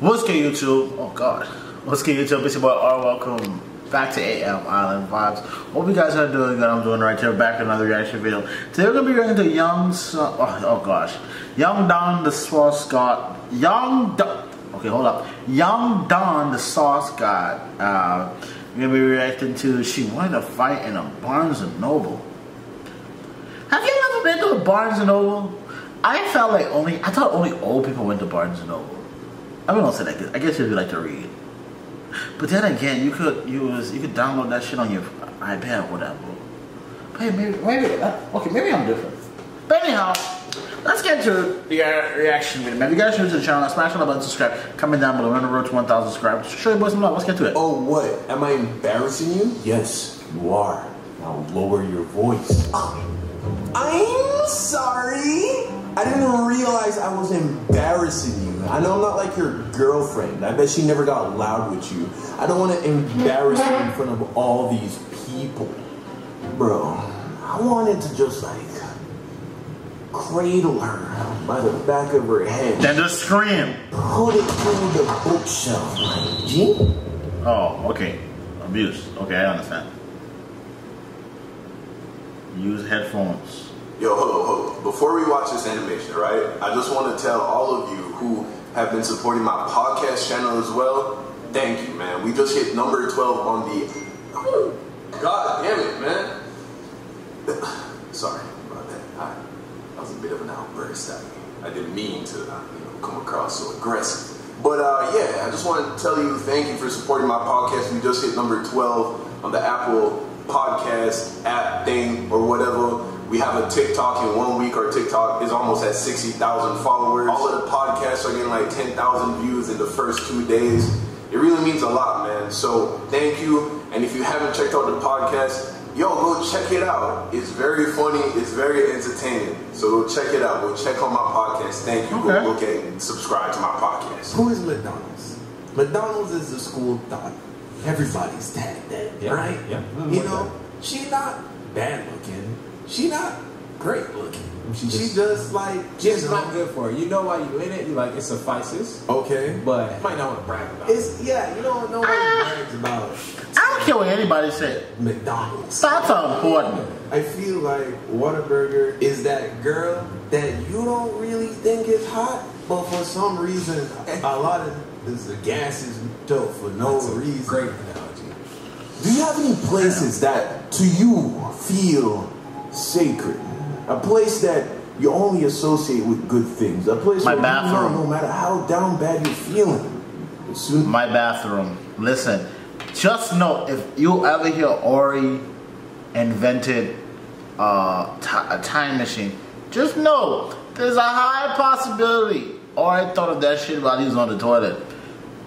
What's good, YouTube? Oh God, what's good, YouTube? It's your boy R. Welcome back to AM Island Vibes. Hope you guys are doing good. I'm doing right here. Back another reaction video. Today we're gonna be reacting to Young. Oh, oh gosh, Young Don the Sauce God. Young Don. Okay, hold up. Young Don the Sauce God. Uh, we're gonna be reacting to. She wanted to fight in a Barnes and Noble. Have you ever been to a Barnes and Noble? I felt like only. I thought only old people went to Barnes and Noble. I don't say that. I guess if you like to read. But then again, you could use you could download that shit on your iPad or whatever. But hey, maybe maybe uh, okay, maybe I'm different. But anyhow, let's get to the reaction video. If you guys are new to the channel, smash the button, subscribe, comment down below. On the road to 1,000 subscribers. Show you boys some love. Let's get to it. Oh, what? Am I embarrassing you? Yes, you are. Now lower your voice. I'm sorry. I didn't realize I was embarrassing you. I know I'm not like your girlfriend. I bet she never got loud with you. I don't want to embarrass you in front of all these people. Bro, I wanted to just like cradle her by the back of her head. Then just scream. Put it through the bookshelf, my G. Oh, okay. Abuse. Okay, I understand. Use headphones. Yo, hold on, hold on. Before we watch this animation, right? I just want to tell all of you who have been supporting my podcast channel as well. Thank you, man. We just hit number 12 on the. God damn it, man. Sorry about that. I, was a bit of an outburst. I, I didn't mean to, uh, you know, come across so aggressive. But uh, yeah, I just want to tell you thank you for supporting my podcast. We just hit number 12 on the Apple Podcast app thing or whatever. We have a TikTok in one week. Our TikTok is almost at 60,000 followers. All of the podcasts are getting like 10,000 views in the first two days. It really means a lot, man. So thank you. And if you haven't checked out the podcast, yo, go check it out. It's very funny. It's very entertaining. So go check it out. Go check out my podcast. Thank you. Okay. Go look at it and subscribe to my podcast. Who is McDonald's? McDonald's is the school thought everybody's that, that Yeah, right? yeah. You know, she not bad looking. She not great looking. She, She just, just- like It's you know, not good for her. You know why you in it. You like it suffices, Okay, but you might not want to brag about it. yeah. You don't know, nobody ah. brags about I don't care what anybody said. McDonald's. That's not important. I feel like Whataburger is that girl that you don't really think is hot, but for some reason, a lot of this, the gas is dope for no That's a reason. Great analogy. Do you have any places that to you feel sacred? A place that you only associate with good things. A place My where bathroom. you know no matter how down bad you're feeling. My bathroom. Listen, just know if you ever hear Auri invented uh, a time machine, just know there's a high possibility Auri thought of that shit while he was on the toilet.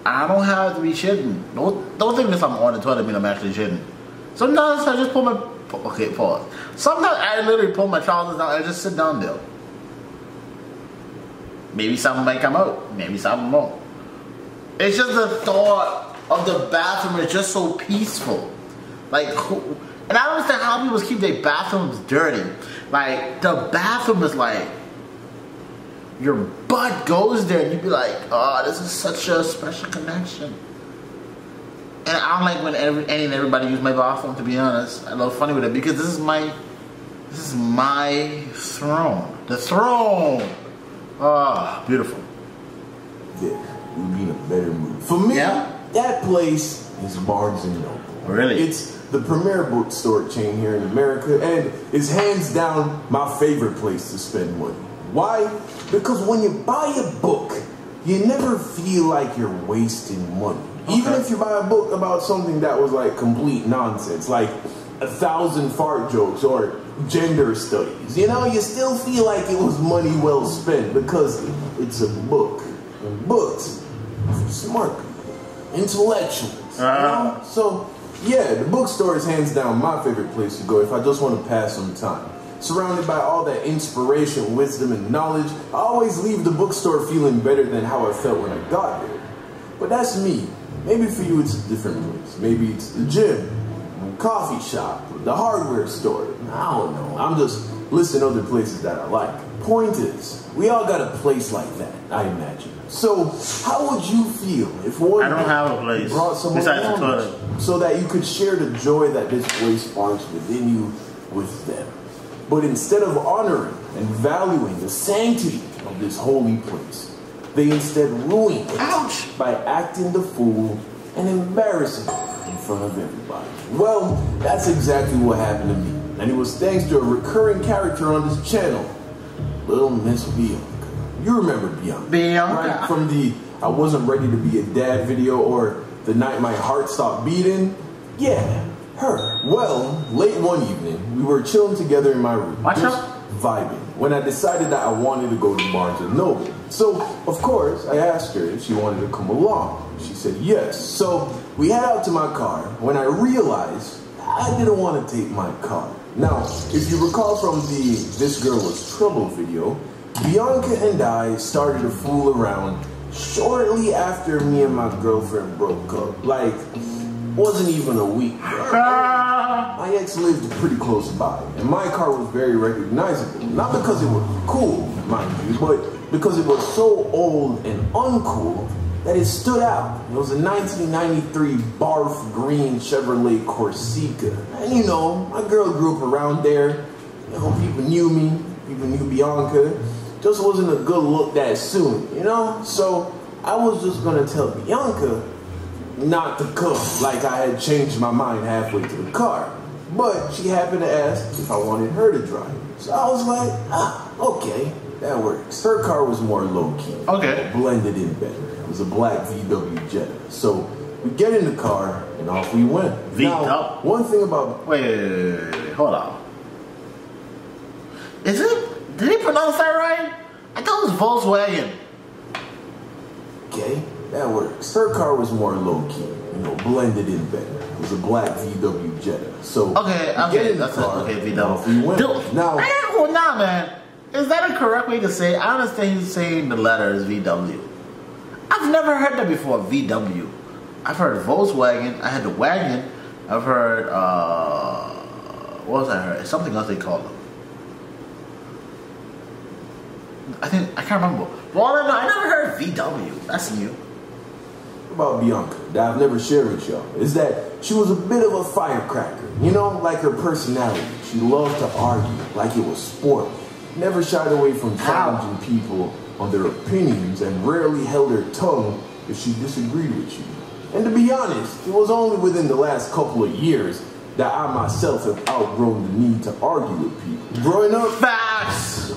I don't have to be shitting. Don't don't think that I'm on the toilet mean I'm actually shitting. Sometimes I just put my okay pause. Sometimes I literally pull my trousers down and just sit down there. Maybe something might come out. Maybe something won't. It's just the thought of the bathroom is just so peaceful. Like, and I don't understand how people keep their bathrooms dirty. Like, the bathroom is like, your butt goes there and you'd be like, oh, this is such a special connection. And I don't like when every, any and everybody use my bathroom, to be honest. I love funny with it because this is my, this is my throne. The throne. Ah, beautiful. Yeah, you'd be in a better mood. For me, Yeah? that place is Barnes and Noble. Really? It's the premier bookstore chain here in America, and is hands down my favorite place to spend money. Why? Because when you buy a book, you never feel like you're wasting money. Even if you buy a book about something that was like complete nonsense, like a thousand fart jokes or gender studies, you know, you still feel like it was money well spent because it's a book. And books are smart people, intellectuals. Uh-huh. know? So, yeah, the bookstore is hands down my favorite place to go if I just want to pass some time. Surrounded by all that inspiration, wisdom, and knowledge, I always leave the bookstore feeling better than how I felt when I got there. But that's me. Maybe for you it's a different place. Maybe it's the gym, coffee shop, the hardware store. I don't know. I'm just listing other places that I like. Point is, we all got a place like that, I imagine. So, how would you feel if one I don't have a place brought someone along so that you could share the joy that this place sparks within you with them? But instead of honoring and valuing the sanctity of this holy place, they instead ruin it Ouch. by acting the fool and embarrassing it in front of everybody. Well, that's exactly what happened to me. And it was thanks to a recurring character on this channel, Little Miss Bianca. You remember Bianca? Bianca. Right from the I wasn't ready to be a dad video or the night my heart stopped beating? Yeah, her. Well, late one evening, we were chilling together in my room. Watch out. Vibing. When I decided that I wanted to go to Barnes and Noble. So, of course, I asked her if she wanted to come along. She said yes. So, we head out to my car when I realized I didn't want to take my car. Now, if you recall from the This Girl Was Trouble video, Bianca and I started to fool around shortly after me and my girlfriend broke up. Like, wasn't even a week. Ah. My ex lived pretty close by, and my car was very recognizable. Not because it was cool, mind you, but because it was so old and uncool that it stood out. It was a 1993 Barf Green Chevrolet Corsica. And you know, my girl grew up around there. You know, people knew me, people knew Bianca. Just wasn't a good look that soon, you know? So I was just gonna tell Bianca not to come, like I had changed my mind halfway to the car. But she happened to ask if I wanted her to drive. So I was like, ah, okay, that works. Her car was more low key. Okay. Blended in better. It was a black VW Jetta. So we get in the car and off we went. V Now, up. one thing about Wait, hold on. Is it? Did he pronounce that right? I thought it was Volkswagen. okay, that works. Her car was more low key, you know, blended in better. It was a black VW Jetta. So Okay, we get okay, in the that's it. car Okay, off we VW. went. Dude, Now go now, man. Is that a correct way to say? it? I understand you saying the letter is VW. I've never heard that before. VW. I've heard Volkswagen. I had the wagon. I've heard uh, what was I heard? Something else they called them. I think I can't remember. Well, I, know, I never heard VW. That's new. About Bianca that I've never shared with y'all is that she was a bit of a firecracker. You know, like her personality. She loved to argue like it was sport. Never shied away from challenging people on their opinions and rarely held her tongue if she disagreed with you. And to be honest, it was only within the last couple of years that I myself have outgrown the need to argue with people. Growing up, Facts.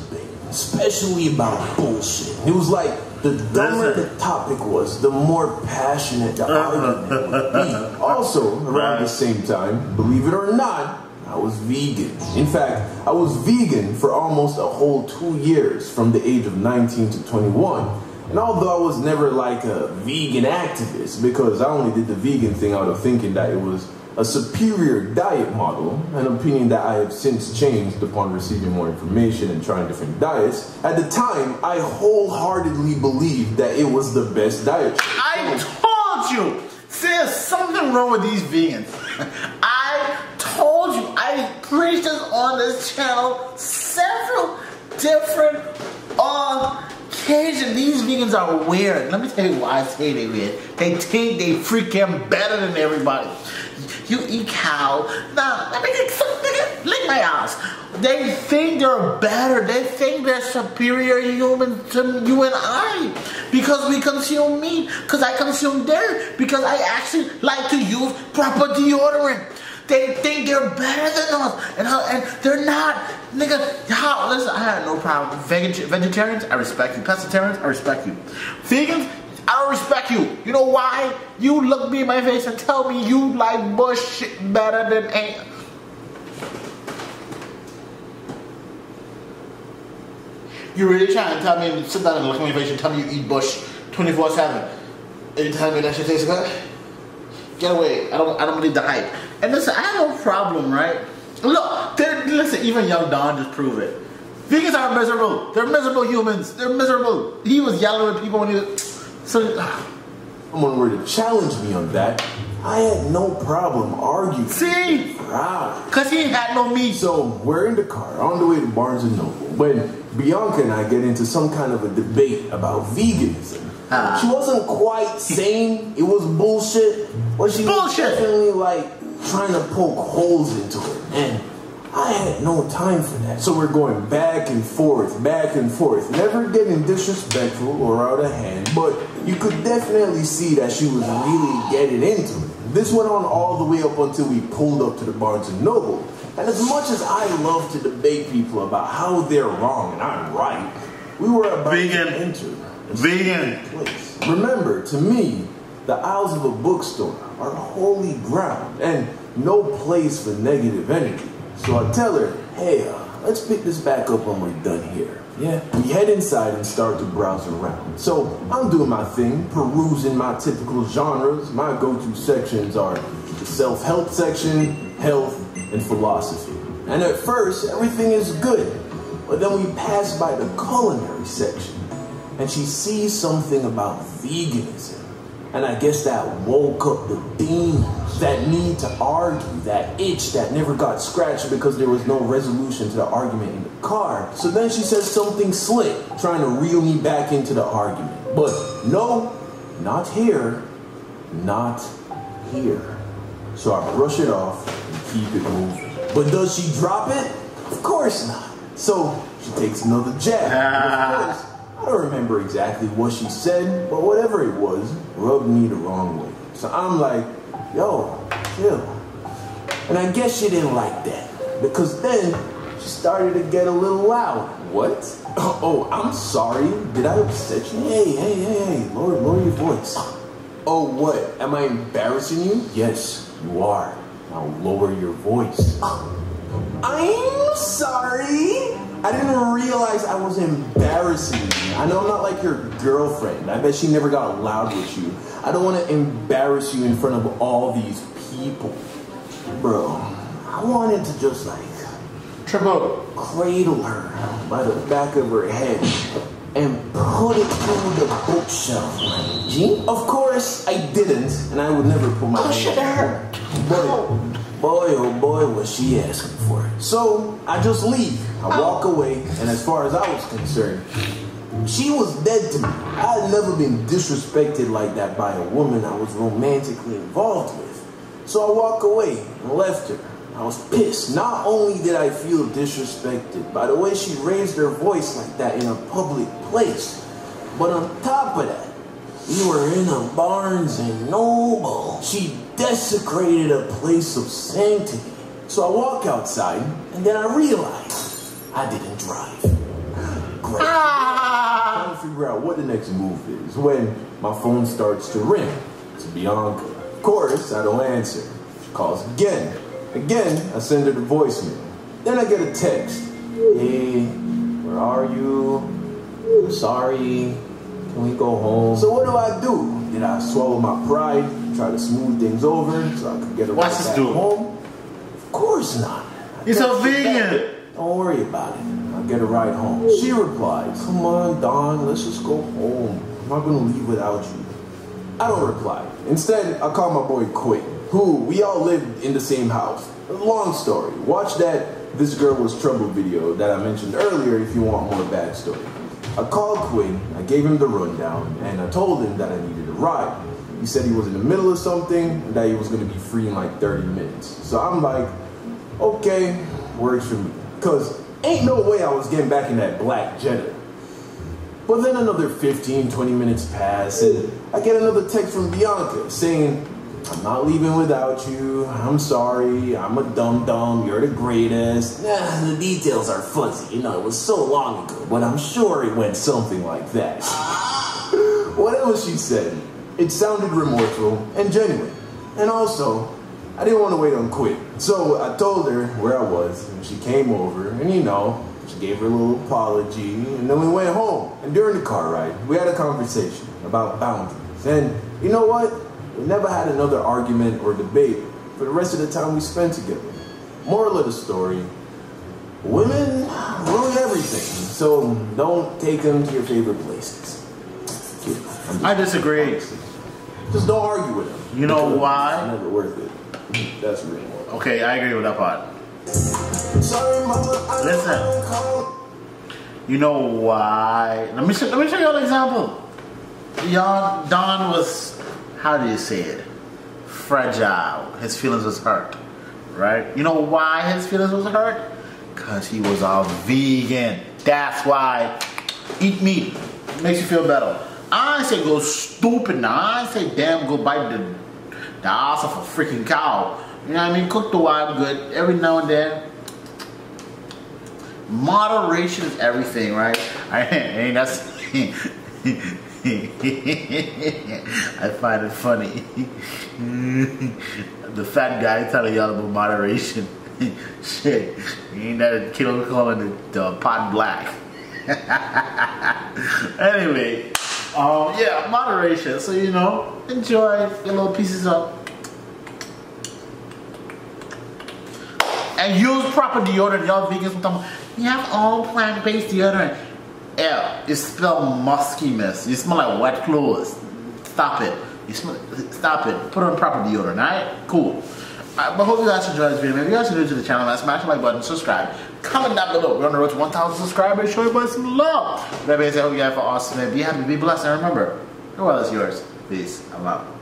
especially about bullshit. It was like the dumber Listen. the topic was, the more passionate the argument would be. Also, around Right. the same time, believe it or not, I was vegan. In fact, I was vegan for almost a whole two years from the age of 19 to 21. And although I was never like a vegan activist, because I only did the vegan thing out of thinking that it was a superior diet model, an opinion that I have since changed upon receiving more information and trying different diets. At the time, I wholeheartedly believed that it was the best diet. I told you. There's something wrong with these vegans. I told you. I preached this on this channel several different occasions. These vegans are weird. Let me tell you why I say they weird. They think they freaking better than everybody. You eat cow. Nigga, lick my ass. They think they're better. They think they're superior human to you and I. Because we consume meat. Because I consume dairy. Because I actually like to use proper deodorant. They think they're better than us. And, how, and they're not. Nigga, how, listen, I have no problem. Veget- vegetarians, I respect you. Pescatarians, I respect you. Vegans, I don't respect you. You know why? You look me in my face and tell me you like bush shit better than ain't. You really trying to tell me, sit down and look me in my face and tell me you eat bush 24 7. And you tell me that shit tastes good? Get away. I don't I don't believe the hype. And listen, I have no problem, right? Look, listen, even young Don just proved it. Vegans are miserable. They're miserable humans. They're miserable. He was yelling at people when he was so someone were to challenge me on that, I had no problem arguing. see? Proud. Cause he ain't had no meat. So we're in the car on the way to Barnes and Noble when Bianca and I get into some kind of a debate about veganism. Ah. She wasn't quite saying it was bullshit, but she was Bullshit. definitely like trying to poke holes into it. And I had no time for that. So we're going back and forth, back and forth, never getting disrespectful or out of hand, but you could definitely see that she was really getting into it. This went on all the way up until we pulled up to the Barnes and Noble. And as much as I love to debate people about how they're wrong and I'm right, we were about Vegan. to enter a Vegan. place. Remember, to me, the aisles of a bookstore are holy ground and no place for negative energy. So I tell her, hey, uh, let's pick this back up when we're done here. Yeah. We head inside and start to browse around. So I'm doing my thing, perusing my typical genres. My go-to sections are the self-help section, health, and philosophy. And at first, everything is good. But then we pass by the culinary section and she sees something about veganism. And I guess that woke up the demons, that need to argue, that itch that never got scratched because there was no resolution to the argument in the car. So then she says something slick, trying to reel me back into the argument. But no, not here, not here. So I brush it off and keep it moving. But does she drop it? Of course not. So she takes another jab. Ah. Course, I don't remember exactly what she said, but whatever it was, rubbed me the wrong way. So I'm like, yo, chill. And I guess she didn't like that. Because then she started to get a little loud. What? Oh, I'm sorry. Did I upset you? Hey, hey, hey, hey, lower, lower your voice. Oh, what? Am I embarrassing you? Yes, you are. Now lower your voice. I'm sorry. I didn't realize I was embarrassing you. I know I'm not like your girlfriend. I bet she never got loud with you. I don't want to embarrass you in front of all these people. Bro, I wanted to just like Triple. cradle her by the back of her head and put it through the bookshelf, my G. Of course, I didn't, and I would never put my Oh, hand shit, that hurt. Boy, boy, oh boy, was she asking for it. So I just leave. I walk oh. away, and as far as I was concerned, she was dead to me. I had never been disrespected like that by a woman I was romantically involved with. So I walk away and left her. I was pissed. Not only did I feel disrespected by the way she raised her voice like that in a public place, but on top of that, we were in a Barnes and Noble. She desecrated a place of sanctity. So I walk outside, and then I realize I didn't drive. Great. Ah! Trying to figure out what the next move is when my phone starts to ring. It's Bianca. Of course, I don't answer. She calls again. Again, I send her the voicemail. Then I get a text. Hey, where are you? I'm sorry. Can we go home? So what do I do? Did I swallow my pride, try to smooth things over so I could get a ride this dude? home? Of course not. I He's a text her back. vegan. Don't worry about it. I'll get a ride home. She replies, Come on, Don, let's just go home. I'm not gonna leave without you. I don't reply. Instead, I call my boy Quinn, who we all lived in the same house. Long story. Watch that This Girl Was Trouble video that I mentioned earlier if you want more backstory. I called Quinn, I gave him the rundown, and I told him that I needed a ride. He said he was in the middle of something and that he was gonna be free in like 30 minutes. So I'm like, okay, works for me. Cause ain't no way I was getting back in that black Jetta. But then another 15, 20 minutes pass, and I get another text from Bianca saying, I'm not leaving without you. I'm sorry. I'm a dum dum. You're the greatest. Nah, the details are fuzzy. You know, it was so long ago, but I'm sure it went something like that. Whatever she said, it sounded remorseful and genuine. And also, I didn't want to wait on Quinn. So I told her where I was, and she came over, and you know, she gave her a little apology, and then we went home. And during the car ride, we had a conversation about boundaries. And you know what? We never had another argument or debate for the rest of the time we spent together. Moral of the story women ruin everything, so don't take them to your favorite places. I disagree. Just don't argue with him. You know why? It's never worth it. That's real. Okay, I agree with that part. Sorry, mama, I Listen. You know why? Let me show, let me show you an example. Young Don was, how do you say it? Fragile. His feelings was hurt, right? You know why his feelings was hurt? Cause he was a vegan. That's why. Eat meat makes you feel better. I say go stupid now. I say damn go bite the the ass of a freaking cow. You know what I mean? Cook the wild good every now and then. Moderation is everything, right? I ain't that's I find it funny. the fat guy telling y'all about moderation. Shit, ain't that a killer calling the, the pot black? anyway, um, yeah, moderation. So you know, enjoy your little pieces of, and use proper deodorant. Y'all vegans, sometimes you have all plant-based deodorant. Yeah, you smell musky mess. You smell like wet clothes. Stop it. You smell. Stop it. Put on proper deodorant. Alright, cool. Right, but hope you guys enjoyed this video. If you guys are new to the channel, smash the like button, subscribe, comment down below. We're on the road to 1,000 subscribers. Show boys some love. That said, I hope you have an awesome day. Be happy, be blessed, and remember, the world is yours. Peace. I'm out.